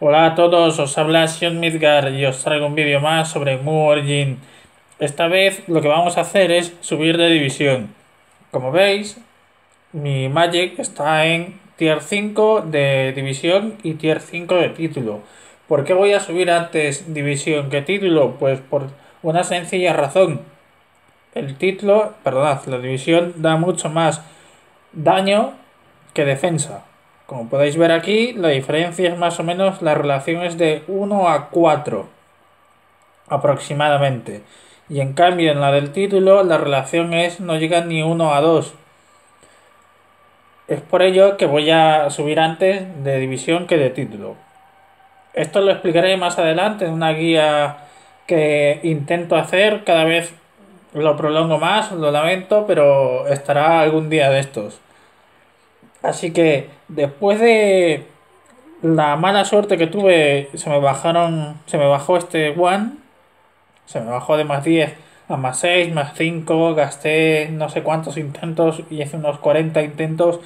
Hola a todos, os habla Sion Midgar y os traigo un vídeo más sobre Mu Origin. Esta vez lo que vamos a hacer es subir de división. Como veis, mi Magic está en tier 5 de división y tier 5 de título. ¿Por qué voy a subir antes división que título? Pues por una sencilla razón. El título, perdonad, la división da mucho más daño que defensa. Como podéis ver aquí, la diferencia es más o menos, la relación es de 1 a 4 aproximadamente. Y en cambio en la del título la relación es no llega ni 1 a 2. Es por ello que voy a subir antes de división que de título. Esto lo explicaré más adelante en una guía que intento hacer. Cada vez lo prolongo más, lo lamento, pero estará algún día de estos. Así que después de la mala suerte que tuve, se me bajaron, se me bajó este one, se me bajó de más 10 a más 6, más 5, gasté no sé cuántos intentos y hice unos 40 intentos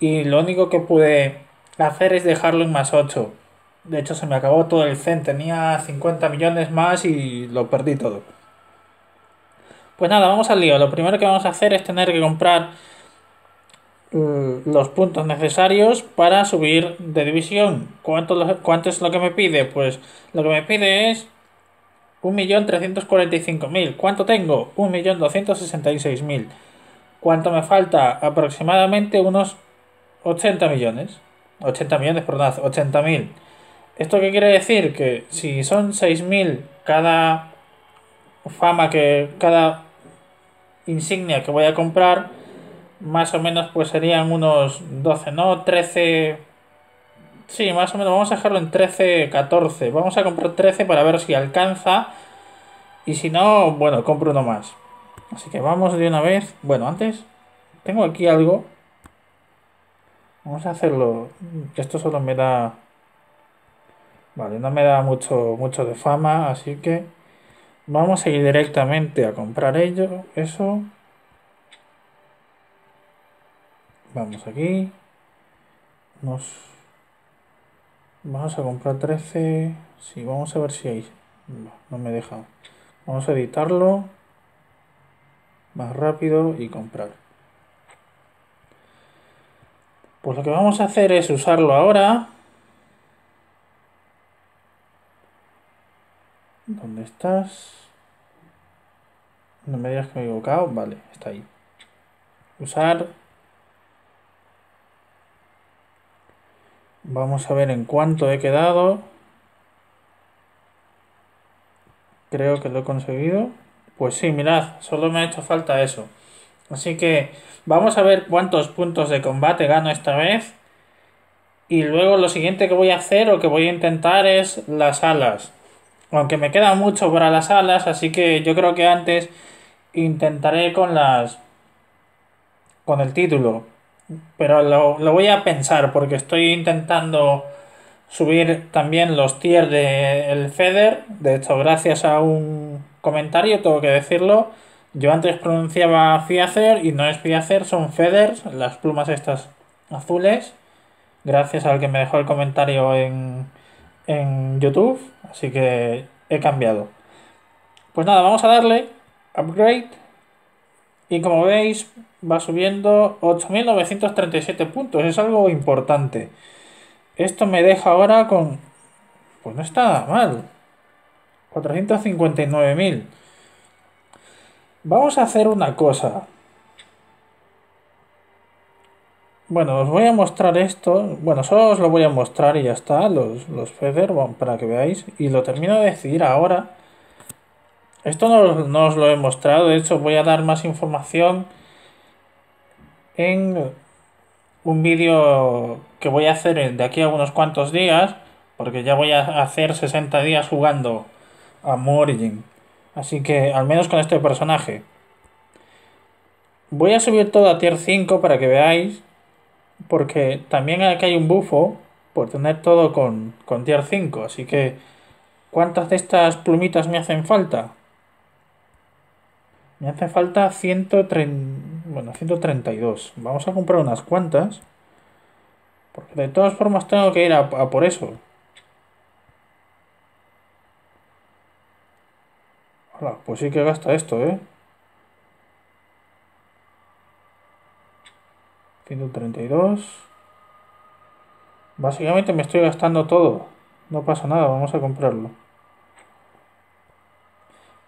y lo único que pude hacer es dejarlo en más 8. De hecho se me acabó todo el zen, tenía 50 millones más y lo perdí todo. Pues nada, vamos al lío. Lo primero que vamos a hacer es tener que comprar los puntos necesarios para subir de división. ¿Cuánto, ¿Cuánto es lo que me pide? Pues lo que me pide es 1.345.000. ¿Cuánto tengo? 1.266.000. ¿Cuánto me falta? Aproximadamente unos 80 millones. 80 millones, perdón, 80.000. ¿Esto qué quiere decir? Que si son 6.000 cada fama que cada insignia que voy a comprar, más o menos pues serían unos 12, ¿no? 13... Sí, más o menos, vamos a dejarlo en 13, 14. Vamos a comprar 13 para ver si alcanza. Y si no, bueno, compro uno más. Así que vamos de una vez. Bueno, antes tengo aquí algo. Vamos a hacerlo. Esto solo me da... Vale, no me da mucho, mucho de fama, así que vamos a ir directamente a comprar ello, eso. Vamos aquí. Vamos, vamos a comprar 13. Sí, vamos a ver si hay. No, me deja. Vamos a editarlo. Más rápido y comprar. Pues lo que vamos a hacer es usarlo ahora. ¿Dónde estás? No me digas que me he equivocado. Vale, está ahí. Usar Vamos a ver en cuánto he quedado. Creo que lo he conseguido. Pues sí, mirad, solo me ha hecho falta eso. Así que vamos a ver cuántos puntos de combate gano esta vez. Y luego lo siguiente que voy a hacer o que voy a intentar es las alas. Aunque me queda mucho para las alas, así que yo creo que antes intentaré con las... con el título. Pero lo, lo, voy a pensar porque estoy intentando subir también los tiers del FEDER. De hecho, gracias a un comentario, tengo que decirlo. Yo antes pronunciaba Fiacer y no es Fiacer, son Feathers, las plumas estas azules. Gracias al que me dejó el comentario en, en YouTube. Así que he cambiado. Pues nada, vamos a darle upgrade y como veis, va subiendo 8.937 puntos. Es algo importante. Esto me deja ahora con... Pues no está mal. 459.000. Vamos a hacer una cosa. Bueno, os voy a mostrar esto. Bueno, solo os lo voy a mostrar y ya está. Los, los Feather, para que veáis. Y lo termino de decidir ahora esto no, os lo he mostrado, de hecho voy a dar más información en un vídeo que voy a hacer de aquí a unos cuantos días, porque ya voy a hacer 60 días jugando a Mu Origin. Así que al menos con este personaje. Voy a subir todo a tier 5 para que veáis, porque también aquí hay un bufo por tener todo con, con tier 5. Así que, ¿cuántas de estas plumitas me hacen falta? Me hace falta 130, bueno, 132. Vamos a comprar unas cuantas. Porque de todas formas tengo que ir a, a por eso. Hola, pues sí que gasta esto, ¿eh? 132. Básicamente me estoy gastando todo. No pasa nada, vamos a comprarlo.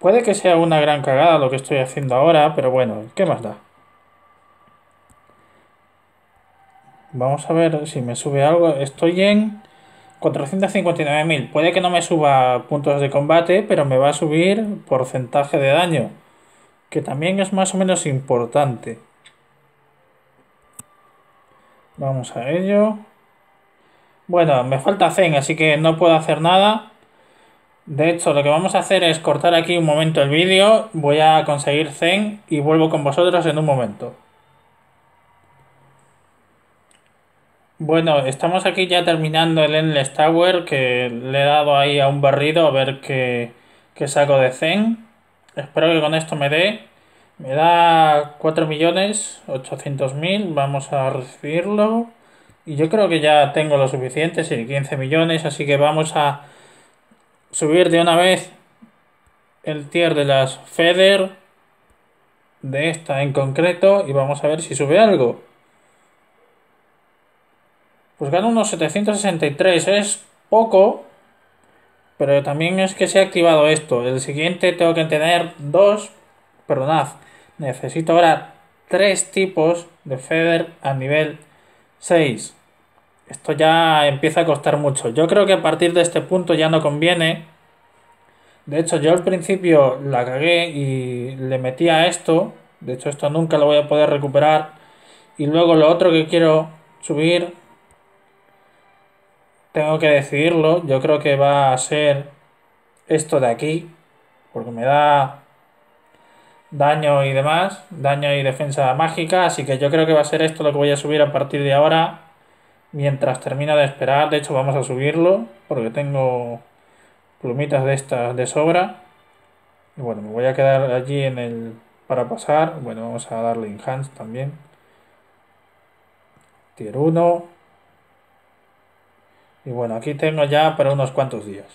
Puede que sea una gran cagada lo que estoy haciendo ahora, pero bueno, ¿qué más da? Vamos a ver si me sube algo. Estoy en 459.000. Puede que no me suba puntos de combate, pero me va a subir porcentaje de daño, que también es más o menos importante. Vamos a ello. Bueno, me falta Zen, así que no puedo hacer nada. De hecho, lo que vamos a hacer es cortar aquí un momento el vídeo. Voy a conseguir Zen y vuelvo con vosotros en un momento. Bueno, estamos aquí ya terminando el Endless Tower, que le he dado ahí a un barrido a ver qué, saco de Zen. Espero que con esto me dé. Me da 4.800.000, vamos a recibirlo. Y yo creo que ya tengo lo suficiente, sí, 15 millones, así que vamos a subir de una vez el tier de las Feder, de esta en concreto, y vamos a ver si sube algo. Pues gano unos 763. Es poco. Pero también es que se ha activado esto. El siguiente tengo que tener dos. Perdonad. Necesito ahora tres tipos de Feder a nivel 6. Esto ya empieza a costar mucho. Yo creo que a partir de este punto ya no conviene. De hecho, yo al principio la cagué y le metí a esto. De hecho, esto nunca lo voy a poder recuperar. Y luego lo otro que quiero subir tengo que decidirlo. Yo creo que va a ser esto de aquí, porque me da daño y demás, daño y defensa mágica, así que yo creo que va a ser esto lo que voy a subir a partir de ahora, mientras termino de esperar. De hecho, vamos a subirlo, porque tengo plumitas de estas de sobra. Y bueno, me voy a quedar allí en el para pasar. Bueno, vamos a darle enhance también. Tier 1. Y bueno, aquí tengo ya para unos cuantos días.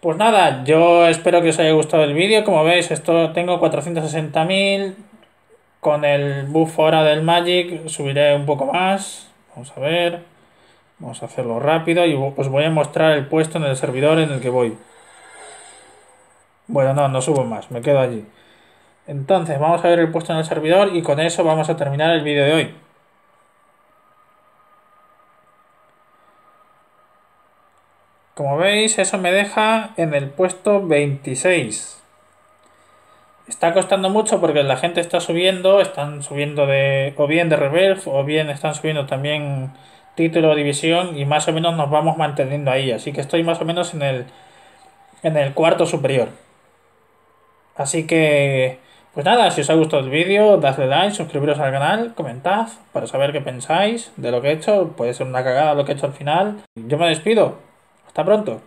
Pues nada, yo espero que os haya gustado el vídeo. Como veis, esto tengo 460.000. Con el buff ahora del Magic subiré un poco más. Vamos a ver. Vamos a hacerlo rápido y os voy a mostrar el puesto en el servidor en el que voy. Bueno, no, no subo más, me quedo allí. Entonces, vamos a ver el puesto en el servidor y con eso vamos a terminar el vídeo de hoy. Como veis, eso me deja en el puesto 26. Está costando mucho porque la gente está subiendo, están subiendo de o bien de reverse o bien están subiendo también título o división y más o menos nos vamos manteniendo ahí. Así que estoy más o menos en el, en el cuarto superior. Así que, pues nada, si os ha gustado el vídeo, dadle like, suscribiros al canal, comentad para saber qué pensáis de lo que he hecho. Puede ser una cagada lo que he hecho al final. Yo me despido. Hasta pronto.